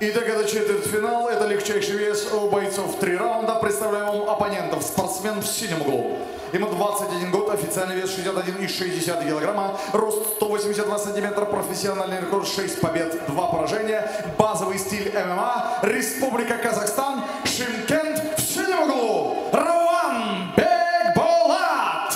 Итак, это четвертьфинал, это легчайший вес у бойцов три раунда. Представляем вам оппонентов. Спортсмен в синем углу. Ему 21 год, официальный вес 61,6 килограмма, рост 182 сантиметра, профессиональный рекорд 6 побед, 2 поражения, базовый стиль ММА, Республика Казахстан, Шимкент в синем углу, Рауан Бекболат.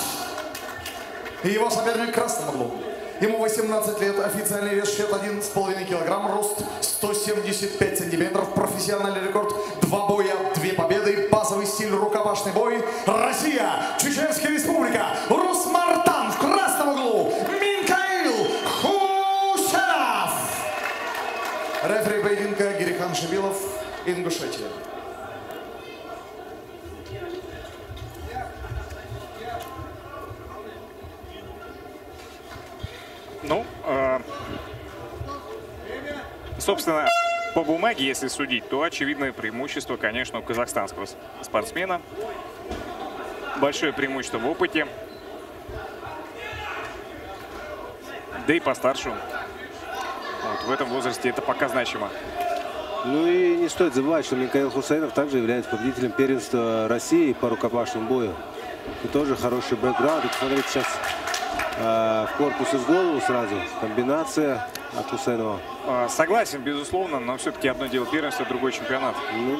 И его соперник в красном углу. Ему 18 лет, официальный вес 61,5 килограмм, рост 175 сантиметров, профессиональный рекорд, два боя, две победы, базовый стиль рукопашный бой. Россия, Чеченская республика, Русмартан в красном углу, Минкаил Хусенов. Рефери поединка Гирихан Шабилов, Ингушетия. По бумаге, если судить, то очевидное преимущество, конечно, у казахстанского спортсмена. Большое преимущество в опыте. Да и постарше. Вот, в этом возрасте это пока значимо. Ну и не стоит забывать, что Михаил Хусейнов также является победителем первенства России по рукопашному бою. И тоже хороший бэкграунд. И посмотрите сейчас в корпус и в голову сразу. Комбинация от Хусейнова. Э, Согласен, безусловно, но все-таки одно дело первенство, другой чемпионат. Ну,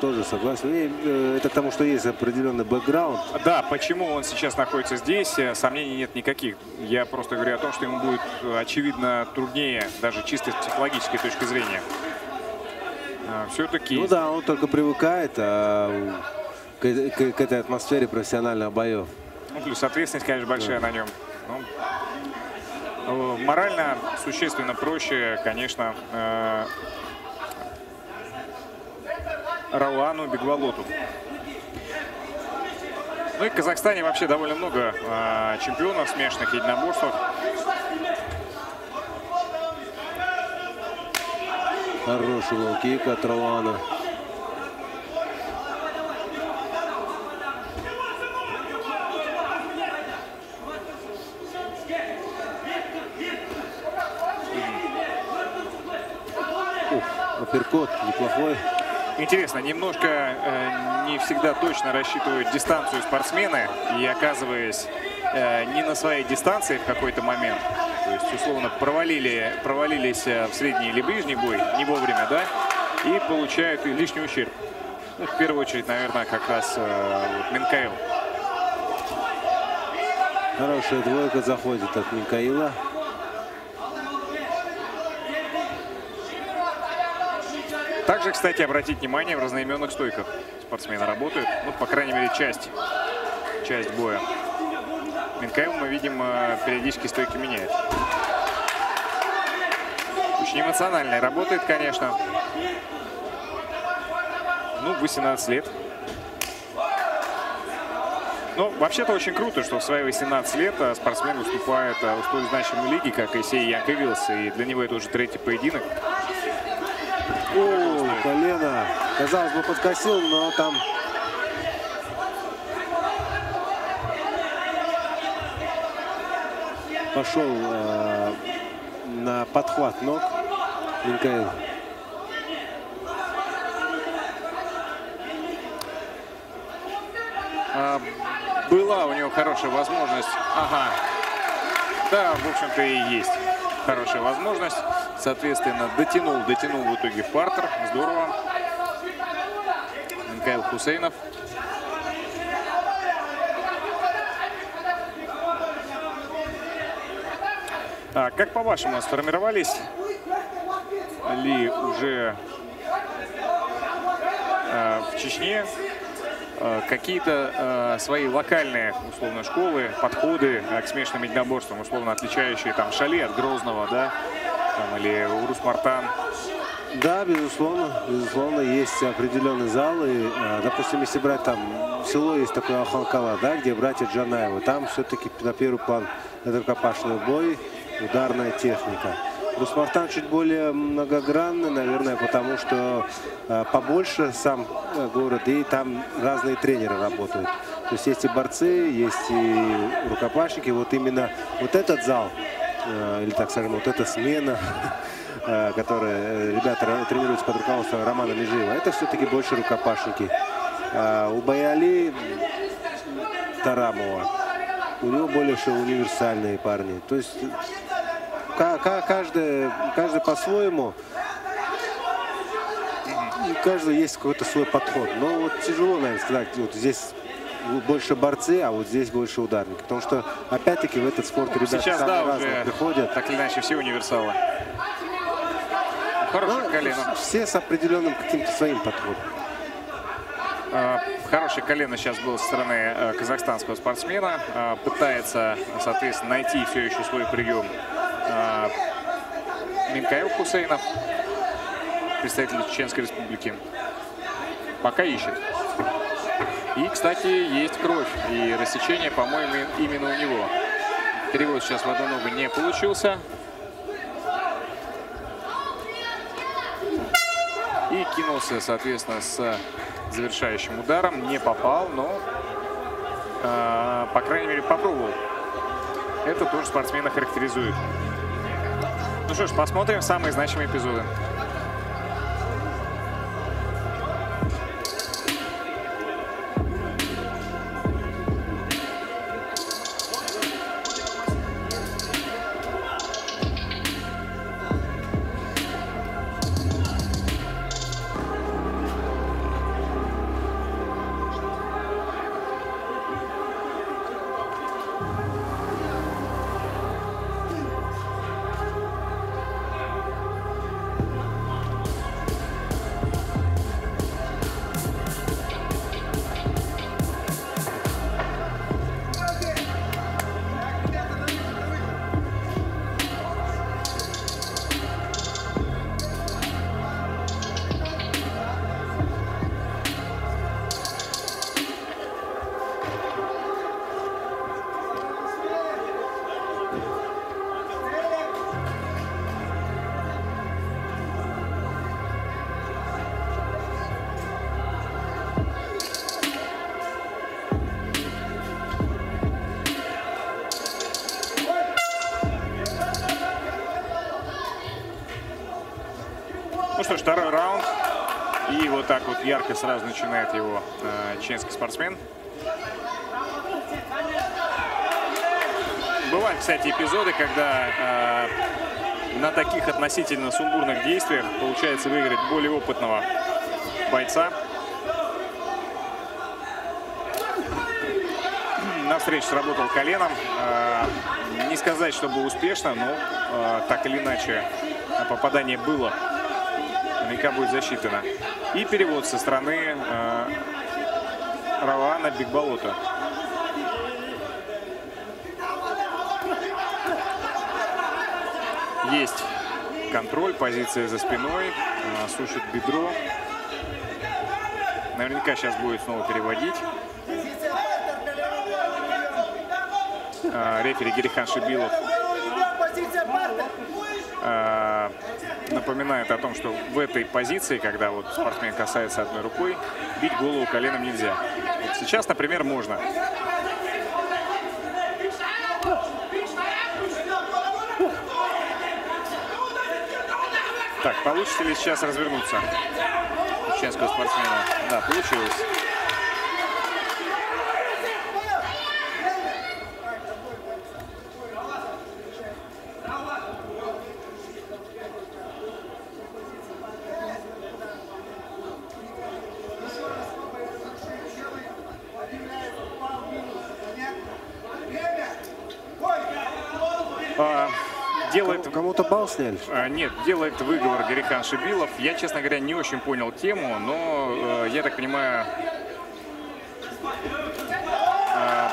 тоже согласен. И, э, это к тому, что есть определенный бэкграунд. Да, почему он сейчас находится здесь, э, сомнений нет никаких. Я просто говорю о том, что ему будет, э, очевидно, труднее, даже чисто с психологической точки зрения. Все-таки Ну да, он только привыкает а, к, к- к этой атмосфере профессиональных боев. Ну, плюс ответственность, конечно, большая на нем. Ну, э, морально существенно проще, конечно, э, Бекболоту. Ну и в Казахстане вообще довольно много э, чемпионов смешанных единоборствах. Хороший лоу-кик от Рауана. Апперкот неплохой. Интересно, немножко э, не всегда точно рассчитывают дистанцию спортсмены и оказываясь э, не на своей дистанции в какой-то момент, то есть условно провалили, провалились э, в средний или ближний бой не вовремя, да, и получают лишний ущерб. Ну, в первую очередь, наверное, как раз э, вот Минкаил. Хорошая двойка заходит от Михаила. Также, кстати, обратить внимание, в разноименных стойках спортсмены работают, ну, по крайней мере, часть, часть боя. Минкаил, мы видим, э, периодически стойки меняет. Очень эмоционально работает, конечно. Ну, 18 лет. Ну, вообще-то очень круто, что в свои 18 лет э, спортсмен выступает э, в столь значимой лиге, как Исей Янковилс. И для него это уже третий поединок. О. Казалось бы, подкосил, но там пошел э, на подхват ног Минкаил. А, была у него хорошая возможность. Ага. Да, в общем-то и есть хорошая возможность. Соответственно, дотянул, дотянул в итоге в партер. Здорово. Михаил Хусейнов. А, как по-вашему, сформировались ли уже э, в Чечне э, какие-то э, свои локальные, условно, школы, подходы к смешанным единоборствам, условно отличающие там Шали от Грозного, да, там, или Урус Мартан. Да, безусловно, безусловно, есть определенный зал. И, э, допустим, если брать там село есть такое Ахалкала, да, где братья Джанаевы, там все-таки на первый план это рукопашный бой, ударная техника. Русмартан чуть более многогранный, наверное, потому что э, побольше сам э, город, и там разные тренеры работают. То есть есть и борцы, есть и рукопашники. Вот именно вот этот зал, или так скажем, вот эта смена, э, которая э, ребята тренируются под руководством Романа Межиева, это все-таки больше рукопашники. А у Баяли Тарамова, у него больше универсальные парни. То есть ка- ка- каждый, каждый по-своему. Каждого есть какой-то свой подход. Но вот тяжело, наверное, сказать, вот здесь больше борцы, а вот здесь больше ударники. Потому что, опять-таки, в этот спорт ребята Сейчас, самые да, разные уже приходят. так или иначе все универсалы. Хорошее Но колено. все с определенным каким-то своим подходом. Э, Хорошее колено сейчас было со стороны э, казахстанского спортсмена. Э, Пытается, соответственно, найти все еще свой прием э, Минкаев Хусейнов, представитель Чеченской Республики. Пока ищет. И, кстати, есть кровь. И рассечение, по-моему, именно у него. Перевод сейчас в одну ногу не получился. И кинулся, соответственно, с завершающим ударом. Не попал, но, э, по крайней мере, попробовал. Это тоже спортсмена характеризует. Ну что ж, посмотрим самые значимые эпизоды. Второй раунд. И вот так вот ярко сразу начинает его э, чеченский спортсмен. Бывают, кстати, эпизоды, когда э, на таких относительно сумбурных действиях получается выиграть более опытного бойца. На встрече сработал коленом. Э, не сказать, чтобы успешно, но э, так или иначе попадание было наверняка будет засчитано. И перевод со стороны э, Равана Бигболота. Есть контроль, позиция за спиной, э, сушит бедро. Наверняка сейчас будет снова переводить. Э, рефери Герихан Шибилов э, напоминает о том, что в этой позиции, когда вот спортсмен касается одной рукой, бить голову коленом нельзя. Вот сейчас, например, можно. Так, получится ли сейчас развернуться у чеченского спортсмена? Да, получилось. А, делает Кому-то бал сняли? А, Нет, делает выговор Гарихан Шибилов. Я, честно говоря, не очень понял тему, но, э, я так понимаю, э,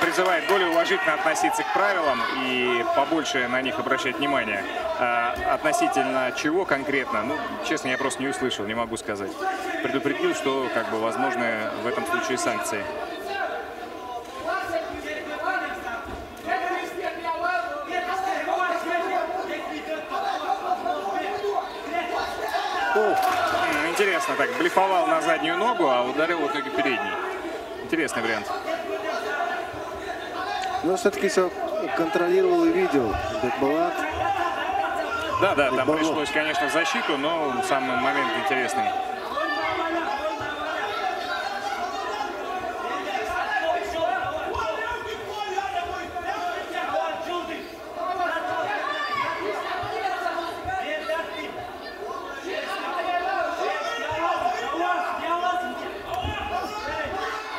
призывает более уважительно относиться к правилам и побольше на них обращать внимание. А относительно чего конкретно, ну, честно, я просто не услышал, не могу сказать. Предупредил, что, как бы, возможны в этом случае санкции. Интересно, так, блефовал на заднюю ногу, а ударил в итоге передней. Интересный вариант. Но все-таки все контролировал и видел Бекбалат. Да, да, там Бекбалат. пришлось, конечно, в защиту, но сам момент интересный.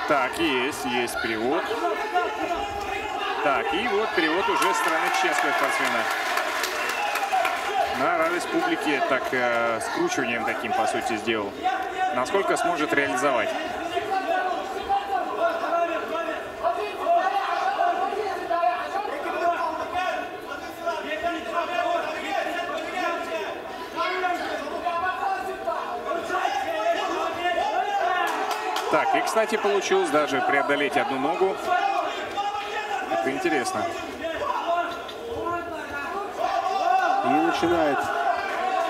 Так, есть, есть перевод. Так, и вот перевод уже со стороны чеченского спортсмена. На радость публики так э, скручиванием таким, по сути, сделал. Насколько сможет реализовать. Так, и, кстати, получилось даже преодолеть одну ногу. Это интересно. И начинает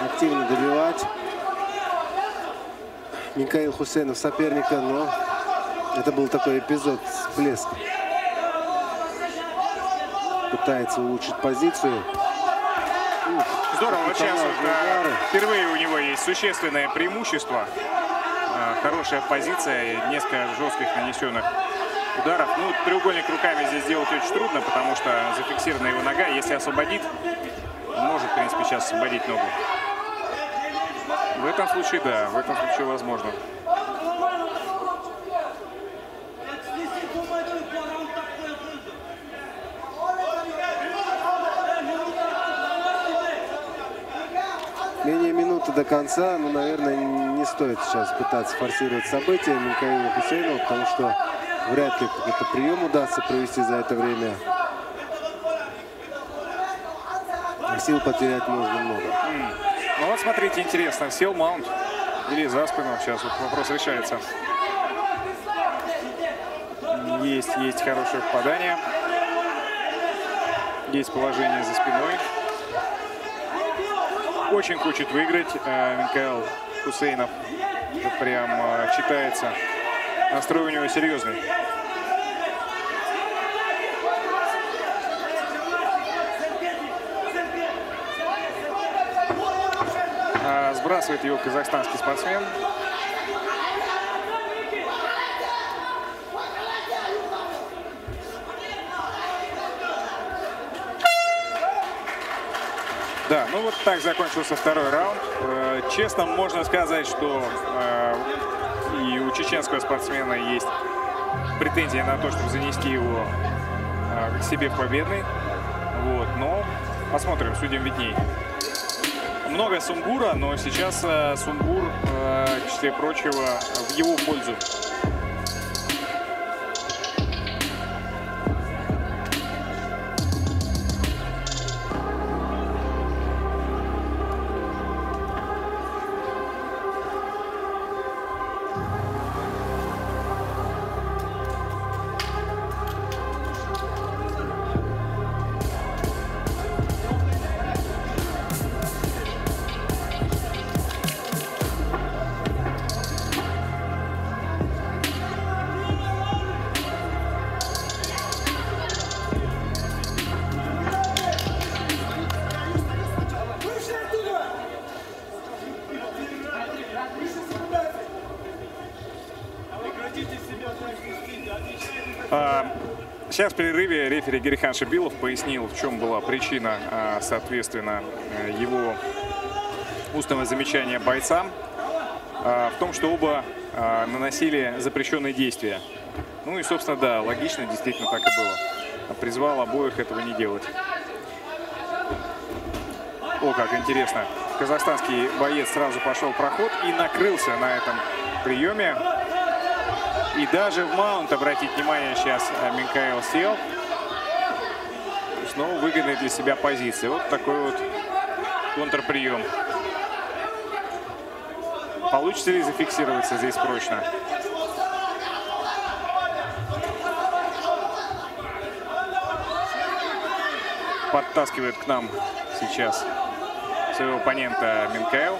активно добивать Микаил Хусейнов соперника, но это был такой эпизод, всплеск. Пытается улучшить позицию. Здорово, сейчас э, удары. впервые у него есть существенное преимущество. Хорошая позиция, несколько жестких нанесенных ударов. Ну, треугольник руками здесь сделать очень трудно, потому что зафиксирована его нога. Если освободит, может, в принципе, сейчас освободить ногу. В этом случае, да, в этом случае возможно. Менее минуты до конца, ну, наверное, не стоит сейчас пытаться форсировать события Микаила Хусейнова, потому что вряд ли какой-то прием удастся провести за это время. А сил потерять можно много. Ну вот, смотрите, интересно, сел маунт или за спину. Сейчас вот вопрос решается. Есть, есть хорошее попадание. Есть положение за спиной. Очень хочет выиграть э, Микаэл Хусейнов. Это прям э, читается. Настрой у него серьезный. А, Сбрасывает его казахстанский спортсмен. Да, ну вот так закончился второй раунд. Э, Честно, можно сказать, что э, и у чеченского спортсмена есть претензии на то, чтобы занести его э, к себе в победный. Вот, но посмотрим, судим видней. Много сумбура, но сейчас сумбур, в числе прочего, в его пользу. Сейчас в перерыве рефери Герихан Шабилов пояснил, в чем была причина, а, соответственно, э, его устного замечания бойцам. А, В том, что оба а, наносили запрещенные действия. Ну и, собственно, да, логично, действительно так и было. Призвал обоих этого не делать. О, как интересно. Казахстанский боец сразу пошел проход и накрылся на этом приеме. И даже в маунт, обратить внимание, сейчас э, Минкаэл сел. Снова выгодная для себя позиция. Вот такой вот контрприем. Получится ли зафиксироваться здесь прочно? Подтаскивает к нам сейчас своего оппонента Минкаэл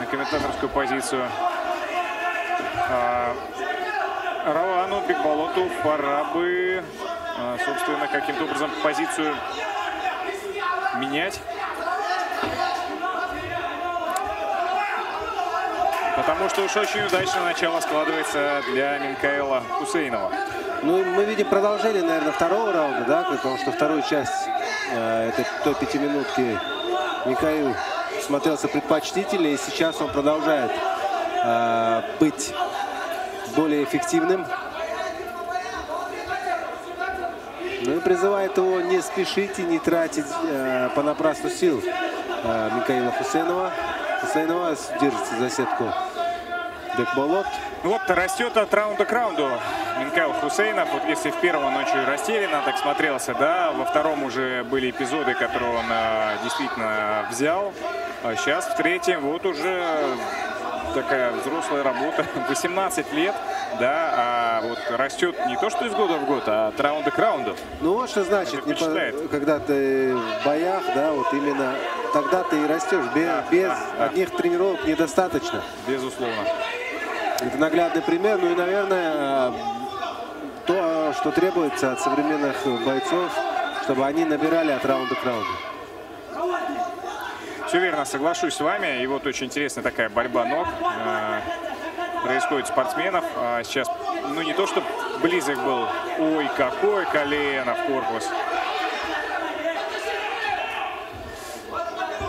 на комментаторскую позицию. Равану Бигболоту пора бы а, собственно, каким-то образом позицию менять. Потому что уж очень удачно начало складывается для Минкаэла Хусейнова. Ну, мы видим продолжение, наверное, второго раунда, да, потому что вторую часть э, этой той пятиминутки Михаил смотрелся предпочтительнее, и сейчас он продолжает э, быть более эффективным. Ну и призывает его не спешить и не тратить э, понапрасну сил э, Михаила Хусейнова. Хусейнова держится за сетку Бекболот. Вот растет от раунда к раунду Минкайл Хусейнов. Вот если в первом он очень растерянно так смотрелся, да, во втором уже были эпизоды, которые он а, действительно взял. А сейчас в третьем вот уже такая взрослая работа. 18 лет, да, а вот растет не то, что из года в год, а от раунда к раунду. Ну вот что значит, не по, когда ты в боях, да, вот именно тогда ты и растешь. Без, да, без да, одних да. тренировок недостаточно. Безусловно. Это наглядный пример. Ну и, наверное, то, что требуется от современных бойцов, чтобы они набирали от раунда к раунду. Все верно, соглашусь с вами. И вот очень интересная такая борьба ног э, происходит спортсменов. А сейчас, ну не то, что близок был. Ой, какое колено в корпус.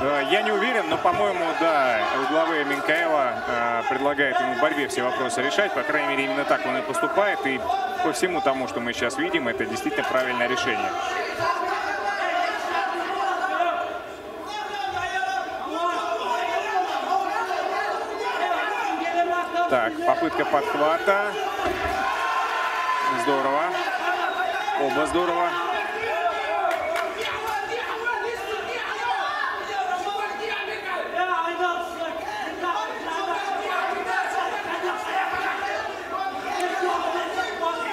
Э, я не уверен, но, по-моему, да, угловые Минкаева э, предлагает ему в борьбе все вопросы решать. По крайней мере, именно так он и поступает. И по всему тому, что мы сейчас видим, это действительно правильное решение. Так, попытка подхвата. Здорово. Оба здорово.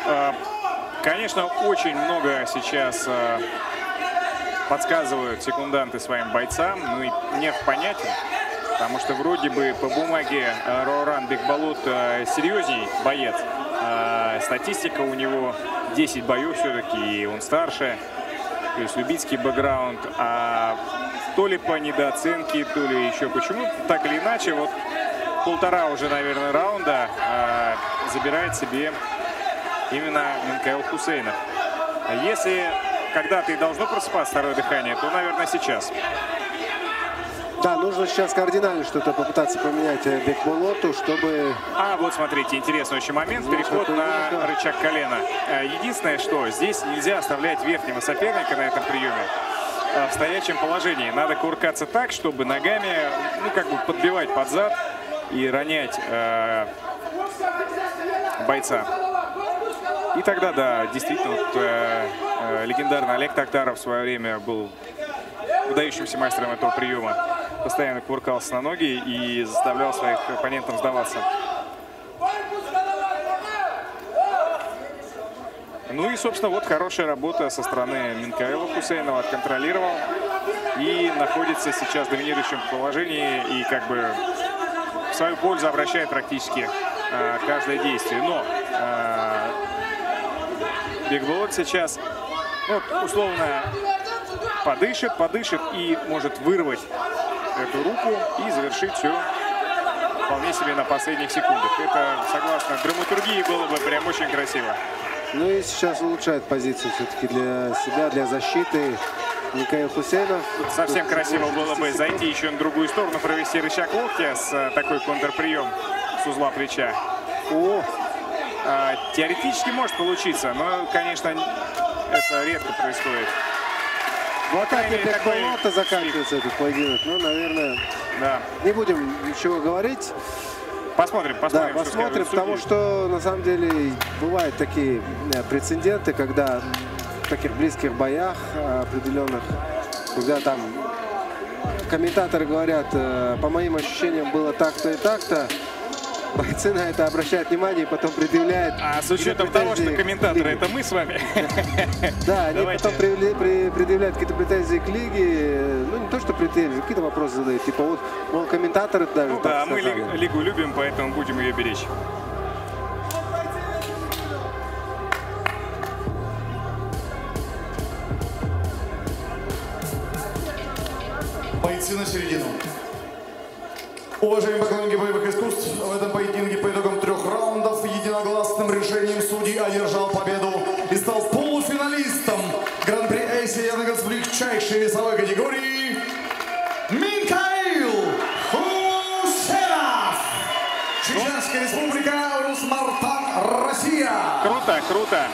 А, конечно, очень много сейчас а, подсказывают секунданты своим бойцам. Ну и нет понятия, потому что вроде бы по бумаге а, Роран Бекбалут серьезней боец. Статистика у него 10 боев все-таки, и он старше. То есть любительский бэкграунд. А то ли по недооценке, то ли еще почему. Так или иначе, вот полтора уже, наверное, раунда забирает себе именно Минкаил Хусейнов. Если когда-то и должно просыпаться второе дыхание, то, наверное, сейчас. Да, нужно сейчас кардинально что-то попытаться поменять э, Бекболоту, чтобы... А, вот смотрите, интересный очень момент. Переход на рычаг колена. Э, единственное, что здесь нельзя оставлять верхнего соперника на этом приеме э, в стоячем положении. Надо куркаться так, чтобы ногами, ну, как бы подбивать под зад и ронять э, бойца. И тогда, да, действительно, вот, э, э, легендарный Олег Токтаров в свое время был выдающимся мастером этого приема. Постоянно кувыркался на ноги и заставлял своих оппонентов сдаваться. Ну и, собственно, вот хорошая работа со стороны Минкаева Хусейнова. Отконтролировал и находится сейчас в доминирующем положении и как бы в свою пользу обращает практически э, каждое действие. Но э, Бигблок сейчас, вот, условно, подышит, подышит и может вырвать эту руку и завершить все вполне себе на последних секундах. Это, согласно драматургии, было бы прям очень красиво. Ну и сейчас улучшает позицию все-таки для себя, для защиты. Михаил Хусейнов. Тут совсем Тут красиво было бы зайти еще на другую сторону, провести рычаг локтя с э, такой контрприем с узла плеча. О, а, теоретически может получиться, но, конечно, это редко происходит. Вот так и Бекболота заканчивается этот поединок. Ну, наверное, да. не будем ничего говорить. Посмотрим, посмотрим. Да, посмотрим, потому что на самом деле бывают такие э, прецеденты, когда в таких близких боях э, определенных, когда там комментаторы говорят, э, по моим ощущениям было так-то и так-то, бойцы на это обращают внимание и потом предъявляют. А с учетом того, что комментаторы это мы с вами. Да, они потом предъявляют какие-то претензии к лиге. Ну, не то, что претензии, какие-то вопросы задают. Типа вот, мол, комментаторы даже. Ну да, мы лигу любим, поэтому будем ее беречь. Бойцы на середину. Уважаемые легчайшей весовой категории Михаил Хусенов. Чеченская республика, Русмартан, Россия. Круто, круто.